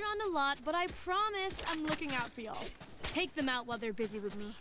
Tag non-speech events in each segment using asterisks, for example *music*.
around a lot, but I promise I'm looking out for y'all. Take them out while they're busy with me.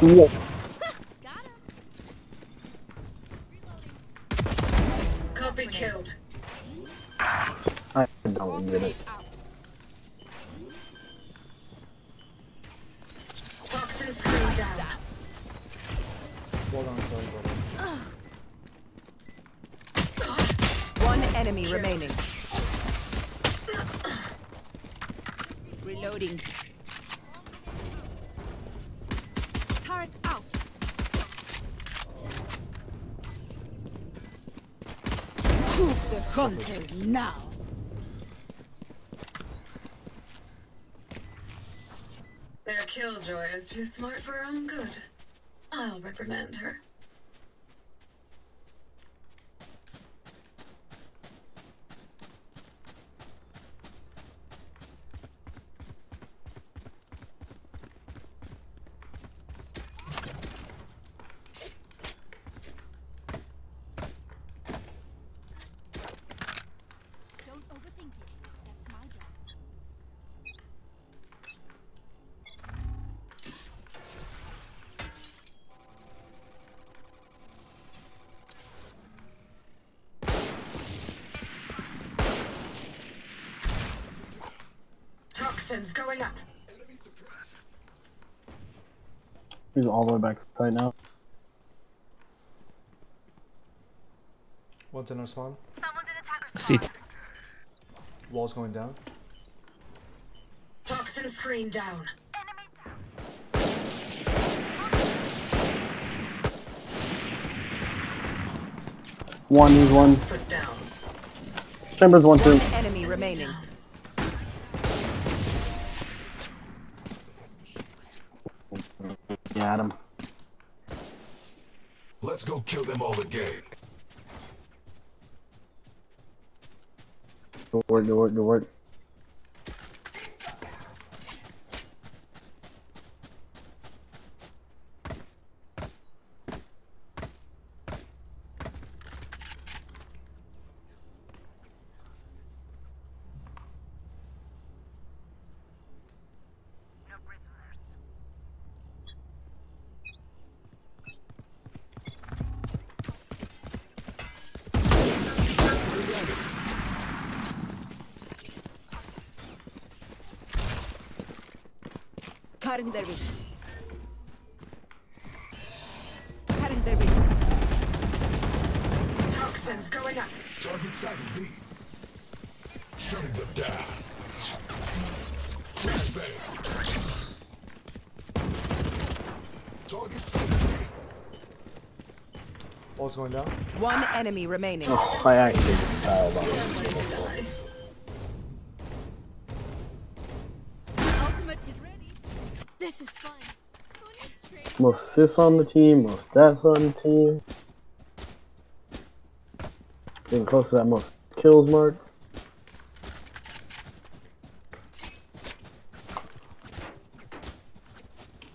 Whoa. Got killjoy is too smart for her own good. I'll reprimand her. Toxins going up. He's all the way back to the site now. One's in our spawn. See, Wall's going down. Toxin screen down. down. One, he's one. Put down. Chambers one, two. Enemy remaining. Yeah, Adam. Let's go kill them all again. Good work, good work, good work. Cutting their vision. Cutting their vision. Toxins going up. Target sighted B. Shutting them down. Flashbang. Target sighted B. Wall's going down. One enemy remaining. Oh, I actually just dialed Most assists on the team, most deaths on the team. Getting close to that most kills mark.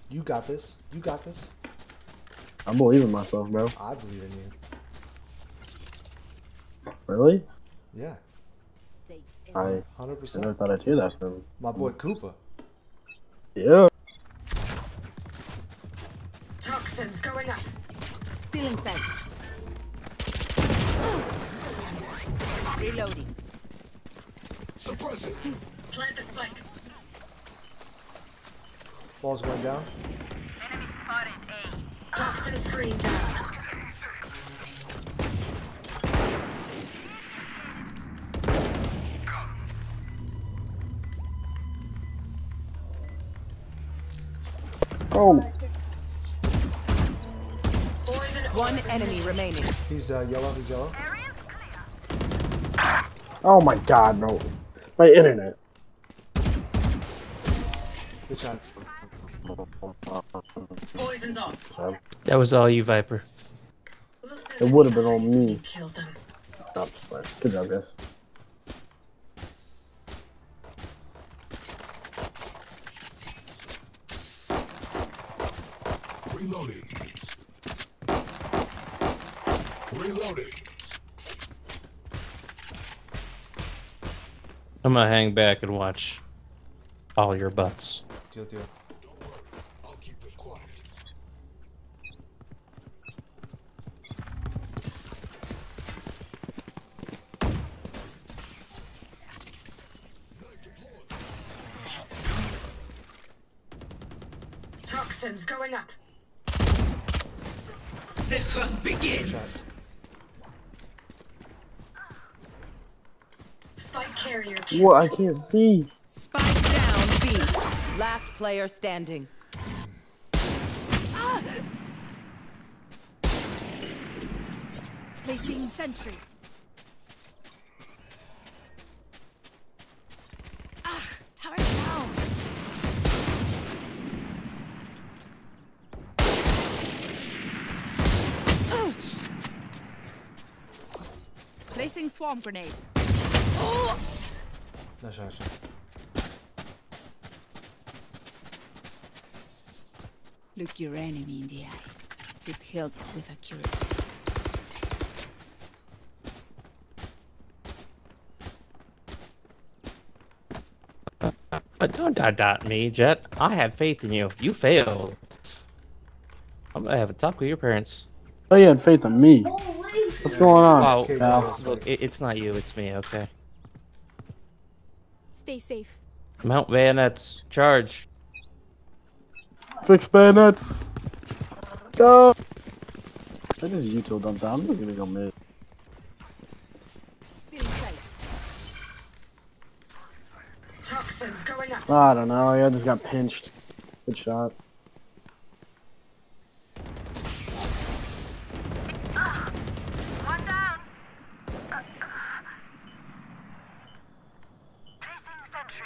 You got this. You got this. I believe in myself, bro. I believe in you. Really? Yeah, I, hundred I never thought I'd hear that from. My boy Koopa. Yeah. going up. Still inside. Reloading. Suppressing. Plant the spike. Walls going down. Enemy spotted A. Toxin screen down. Oh. Enemy remaining. He's uh, yellow. He's yellow. oh my god, no. My internet. Good shot. Poison's off. That was all you, Viper. It would've been on me. You killed them. stop. Good job, guys. I'm gonna hang back and watch all your butts. Deal, deal. I'll keep them quiet. Toxins going up. Spike carrier killed. What? I can't see. Spike down B. Last player standing. Placing sentry. Ah, tower down. Placing swarm grenade. Nice shot, nice. Look your enemy in the eye. It helps with accuracy. But don't dot dot me, Jett. I have faith in you. You failed. I'm gonna have a talk with your parents. Oh, you had faith in me. What's going on? Wow. Okay, Val? Jonas, Look, it, it's not you, it's me, okay? Stay safe. Mount bayonets. Charge. Fix bayonets. Go. I just util dumped down. I'm just gonna go mid. Toxins going up. I don't know. I just got pinched. Good shot.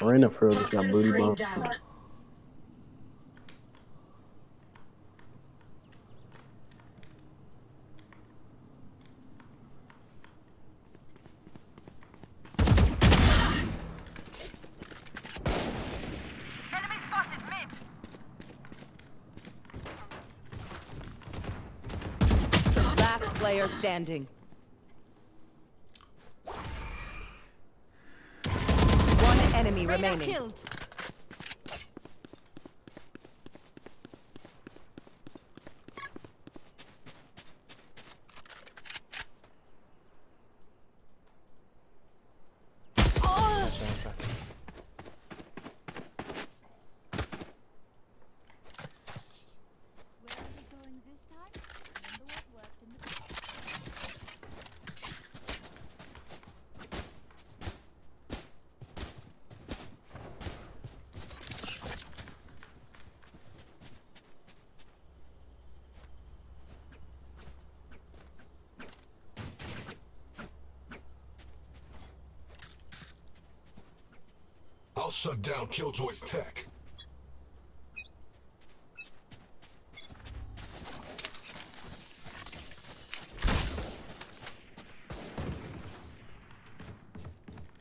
Arena Fro just got Toxin booty screen bumped. down. Last player standing. One enemy remaining. killed. Oh, Nice shot, nice shot. Where are we going this time? Remember what worked in the past. I'll shut down Killjoy's tech.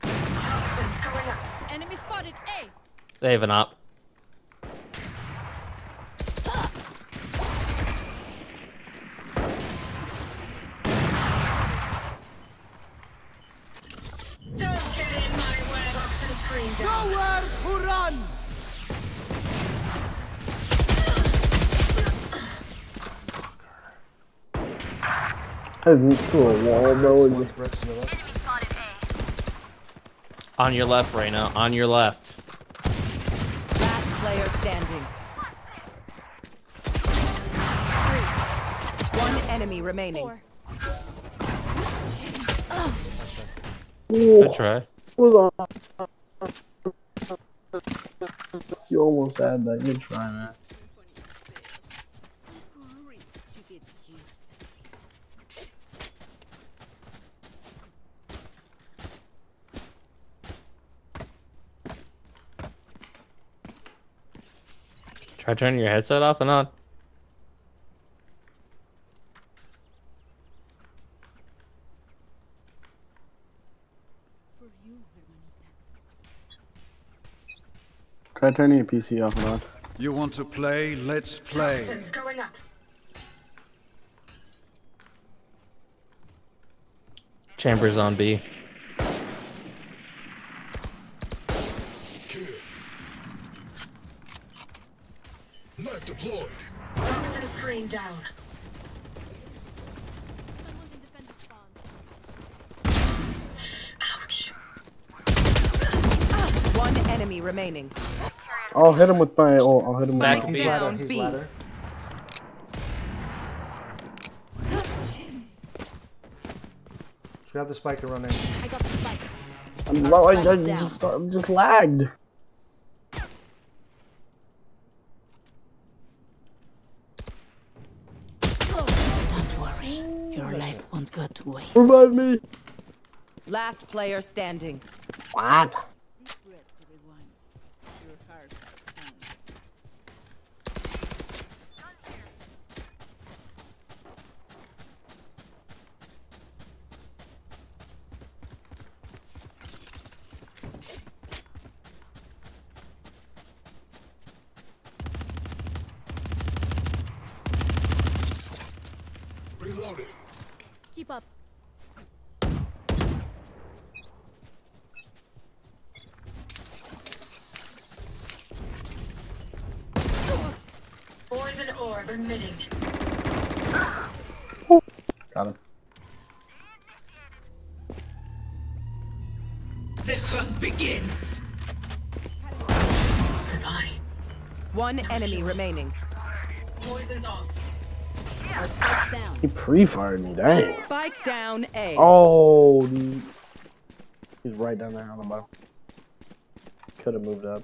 Toxins going up. enemy spotted. A. They have an op. Has me to a wall, bro. One threat your left. On your left, Reyna. On your left. Last player standing. One enemy remaining. Four. Good try. was on. You almost had that. Good try, man. Try turning your headset off and on. For you. Try turning your PC off and on. You want to play? Let's play. Toxins going. Chambers on B. Knife deployed. Toxin screen down. Someone's in defender spawn. Ouch. One enemy remaining. I'll hit him with my. Oh, I'll hit him with my. B. Ladder. Down He's B. ladder. Just grab the spike and run in. I got the spike. I'm, low, I, I just, I'm just lagged. Won't go to waste. Revive me. Last player standing. What? Deep breaths, everyone. Your hearts are pounding. Reloading. Keep up. Poison emitting. Got him. The hunt begins. Goodbye. One enemy remaining. Poison's off. Our down. He pre-fired me. Dang. Spike down A. Oh, he's right down there on the bottom. Could have moved up.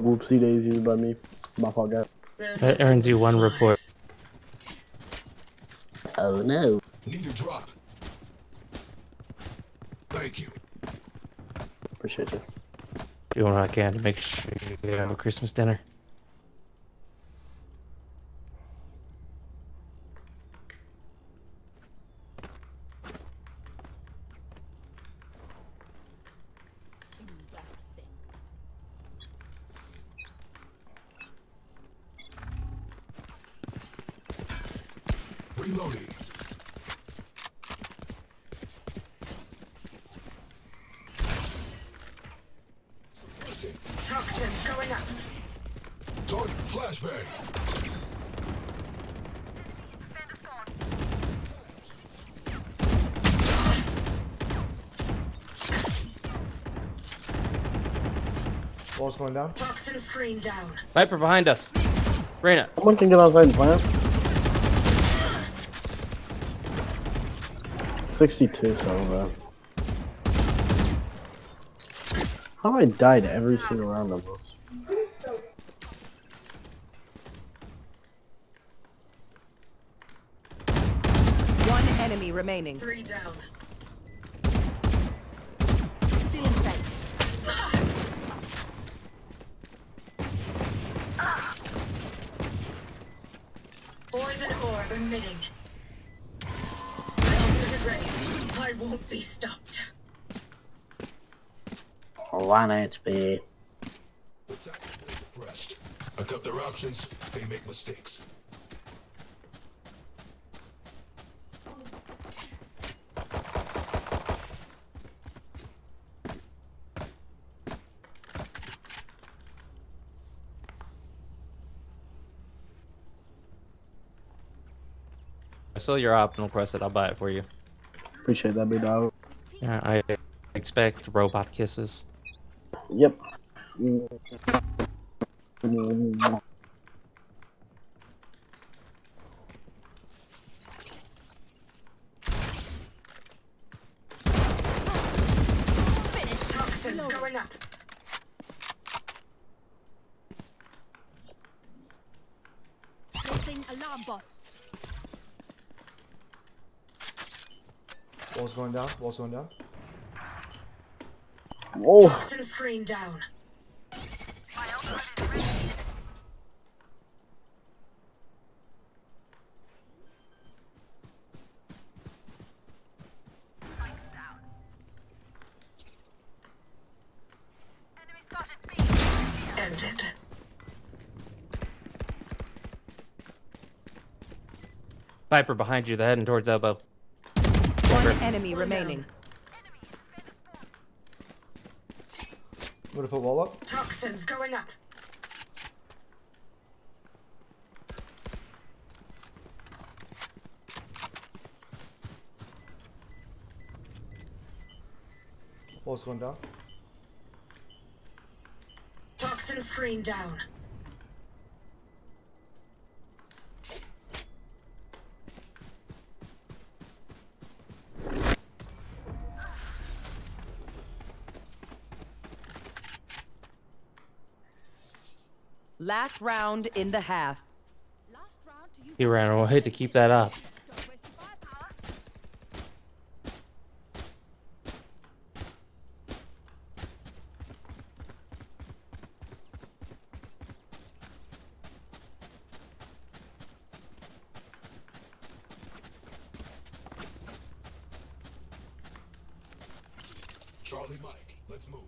Whoopsie daisies by me. My fault, guys. That earns you one report. Oh no. Need a drop. Thank you. Appreciate you. Doing what I can to make sure you have a Christmas dinner. Embarrassing. Reloading. Toxins going up. Target flashbang. Wall's going down. Toxin screen down. Viper behind us. Reyna. Someone can get outside and plant. 62, so bad. How I died every single round of this? One enemy remaining. Three down. One HP. Attack. I cut their options. They make mistakes. I saw your optional requested. I'll buy it for you. Appreciate that, big dog. Yeah, I expect robot kisses. Yep. Finish. Toxins going up. Placing alarm bot. Wall's going down. Wall's going down. Oh. Whoa. Toxin screen down. Ended. Viper behind you, the heading towards elbow. One enemy One remaining. I'm gonna put wall up. Toxins going up. Wall's going down. Toxin screen down. Last round in the half. He ran away to keep that up. Don't waste your firepower. Charlie Mike, let's move.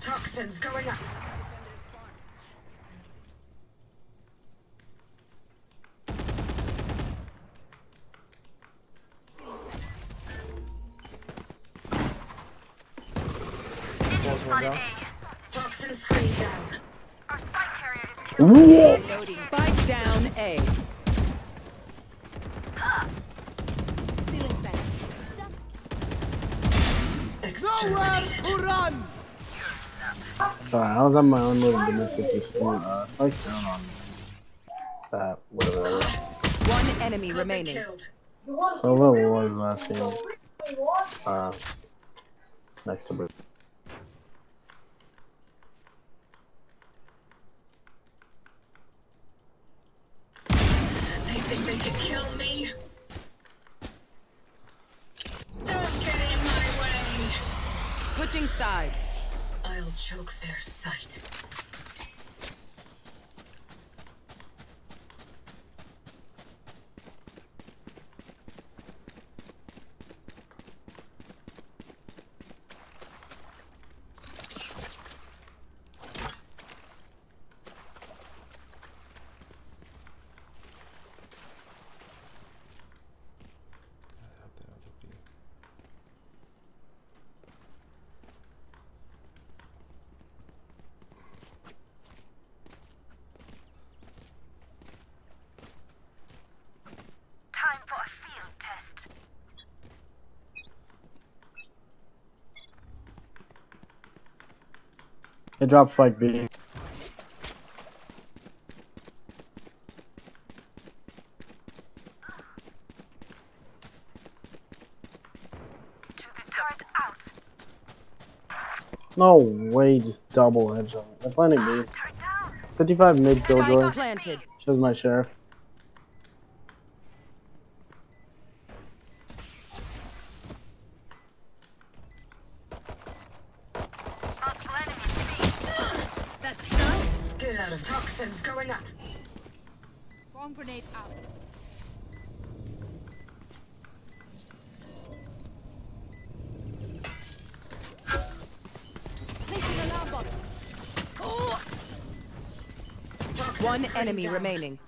Toxins going up. Wall's going down. Toxin screen down. Spike down A. Exterminated. Sorry, I was on my own little domestic dispute. Uh, spikes down on that, whatever One enemy remaining. killed. was. Solo was last game. Uh, next to Brit. They think they can kill me. Don't get in my way. Switching sides. I'll choke their sight. Time for a field test. It dropped spike B. To the turret out. No way, just double headshot. They're planning B. 55 mid killjoy. Spike planted. Shows my sheriff. Enemy down. remaining.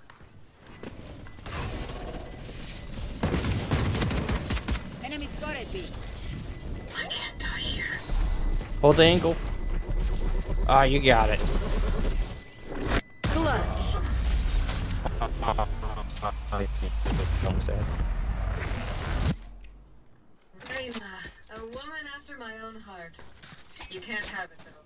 Enemy spotted B. I can't die here. Hold the ankle. Ah, you got it. Clutch. I'm sad. Reyna, a woman after my own heart. You can't have it though.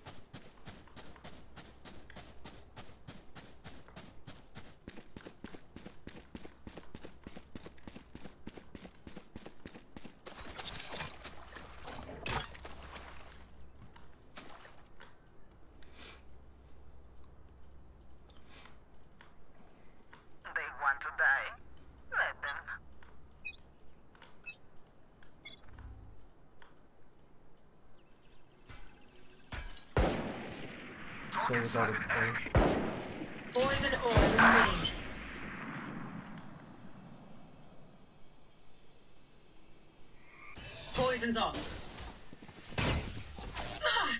Same without it. Poison orb emitting. Poison's off. Ah!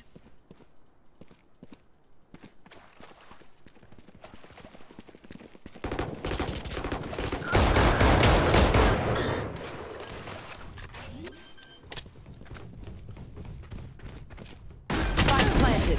Spike planted.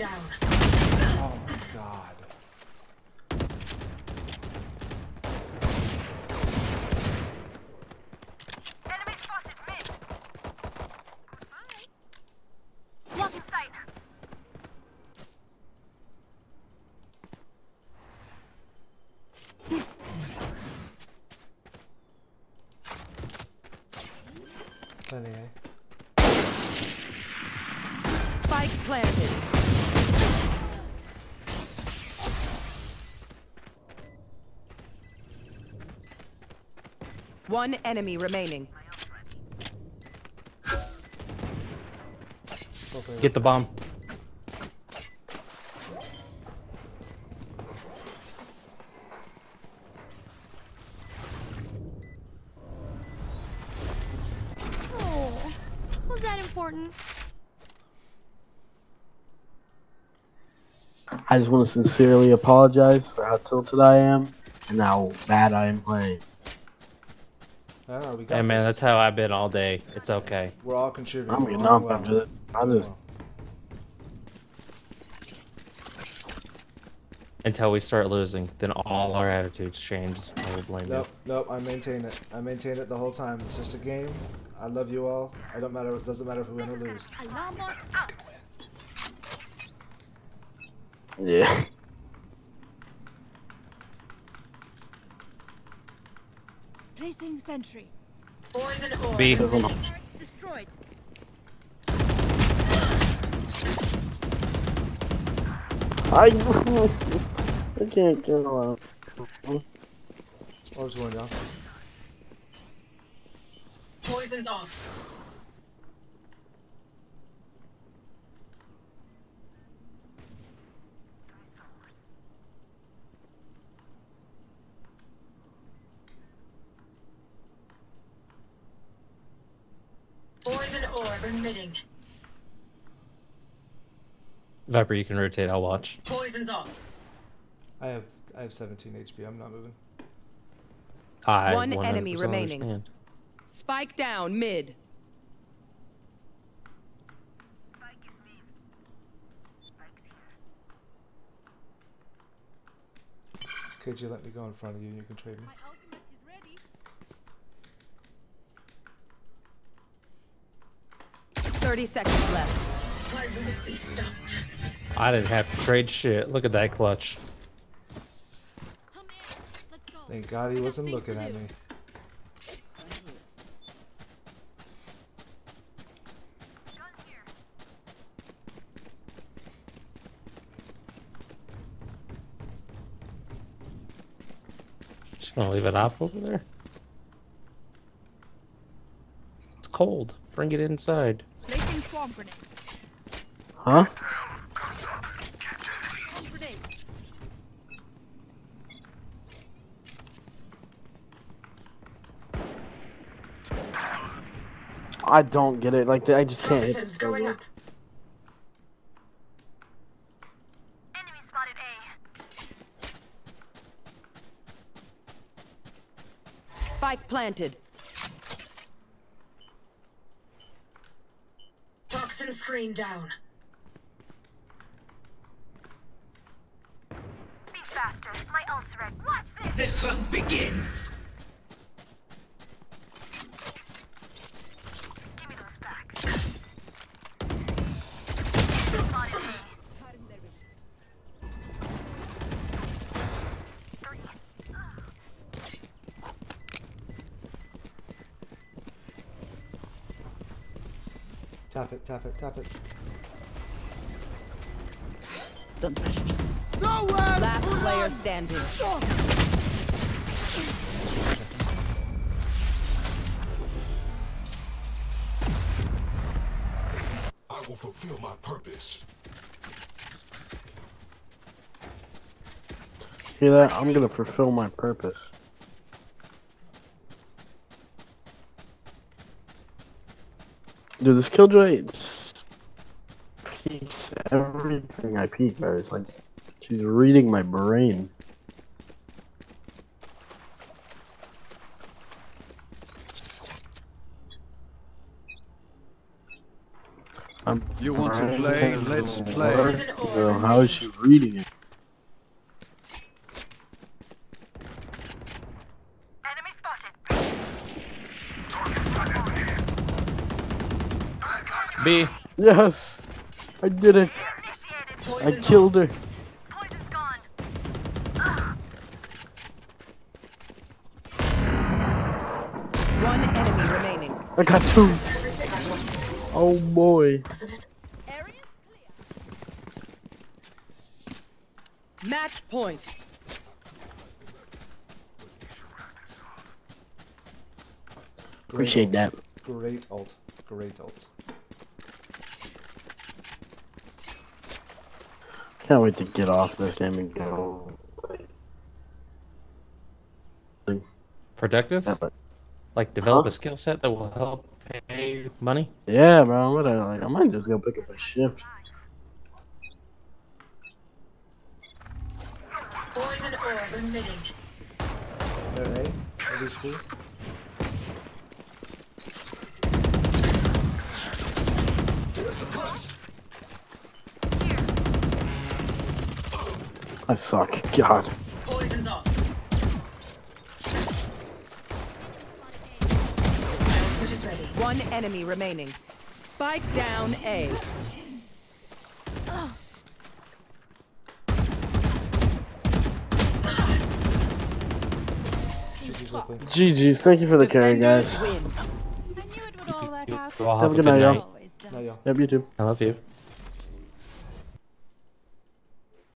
down. Oh my god. Lock in sight. Plenty, eh? Spike planted. One enemy remaining. Get the bomb. Oh, was that important? I just want to sincerely apologize for how tilted I am and how bad I am playing. I we got Hey man, this. that's how I've been all day. It's okay. We're all contributing. I'm We're getting all off well. after this. I just Until we start losing, then all our attitudes change. I will blame Nope, nope. I maintain it. I maintain it the whole time. It's just a game. I love you all. I don't matter. It doesn't matter if we win or lose. Alarm bot out. yeah. *laughs* Placing sentry. Poison orb. B. destroyed. I, *laughs* I can't get along. Orb's going down. Poison's off. Poison orb. Viper, you can rotate. I'll watch. Poison's off. I have I have 17 HP. I'm not moving. I One enemy remaining. understand. Spike down mid. Spike is mid. Spike's here. Could you let me go in front of you and you can trade me? My ultimate is ready. 30 seconds left. I won't be stopped. I didn't have to trade shit. Look at that clutch. Come in. Let's go. Thank God he wasn't looking at me. Just gonna leave it off over there. It's cold. Bring it inside. Placing swarm grenade. Huh? I don't get it. Like I just can't hit this going up. Enemy spotted A. Spike planted. Toxin screen down. Be faster. My ult's ready. Watch this. The hunt begins. Tap it, tap it, tap it. Don't rush me. No way! Last player standing. I will fulfill my purpose. Hear that? I'm gonna fulfill my purpose. Dude, this killjoy peeks everything I peek, It's Like, she's reading my brain. I'm You want to play? Let's play. Girl, how is she reading it? Enemy spotted. B. Yes! I did it! I killed her! One enemy remaining. I got two! Oh boy. Match point. Appreciate that. Great ult. Great ult. Can't wait to get off this game and go. Productive? Yeah, but- Like develop Huh? a skill set that will help pay money? Yeah, bro. I'm gonna like. I might just go pick up a shift. Poison orb emitting. There, A. At least I suck. God. Poison's off. Switch is ready. One enemy remaining. Spike down A. GG's GG. Thank you for the carry, guys. I knew it would all work out. Have a good night, y'all. Always does. Y'all. Yep, you too. I love you.